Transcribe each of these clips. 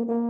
Mm-hmm.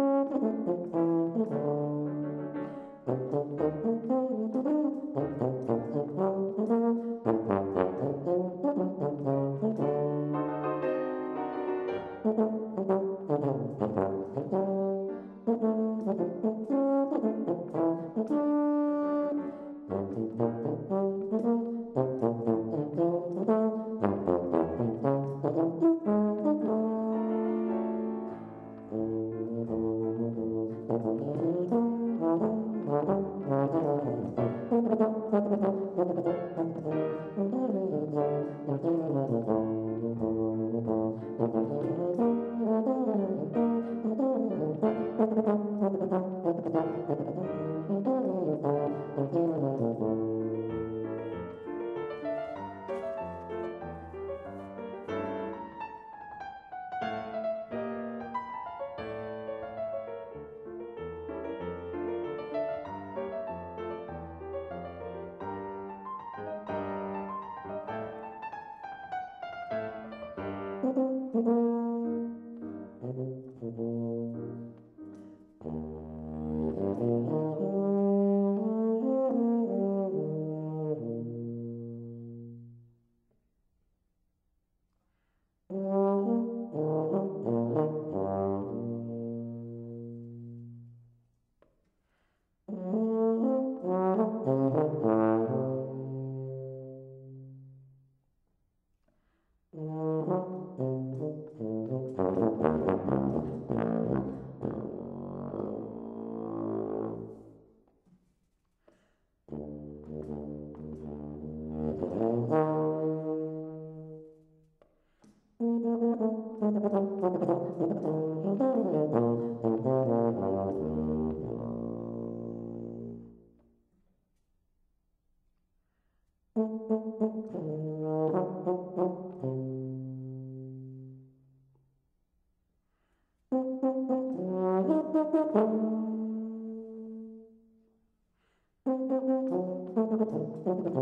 Mm-hmm.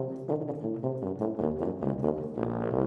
どこかで。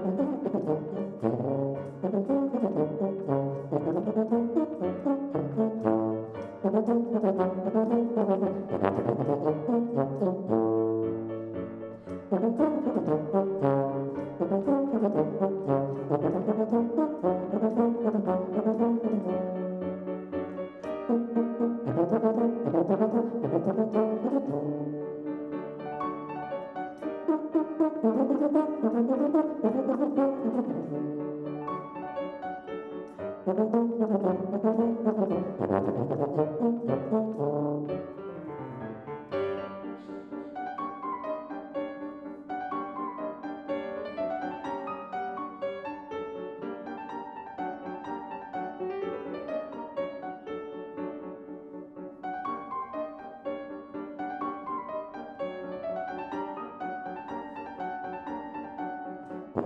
フフフフ。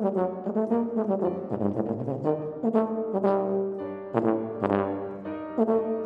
Thank you.